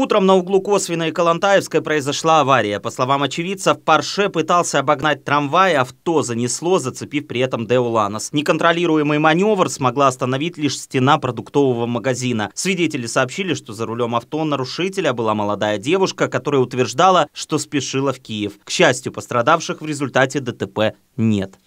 Утром на углу Косвина и Калантаевской произошла авария. По словам очевидцев, Парше пытался обогнать трамвай, авто занесло, зацепив при этом Деуланос. Неконтролируемый маневр смогла остановить лишь стена продуктового магазина. Свидетели сообщили, что за рулем авто нарушителя была молодая девушка, которая утверждала, что спешила в Киев. К счастью, пострадавших в результате ДТП нет.